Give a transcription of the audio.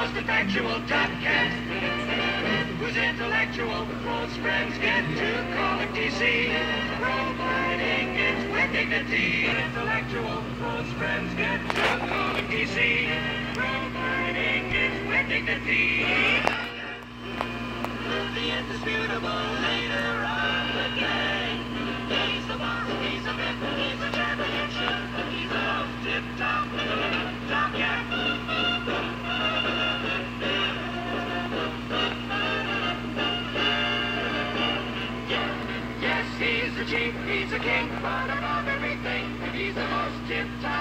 most effectual top cat. Who's intellectual, close friends get to call him DC. Providing it's with dignity. Intellectual, close friends get to call him DC. Providing it's with dignity. The indisputable leader he's a king, but above everything, he's the most tip-top,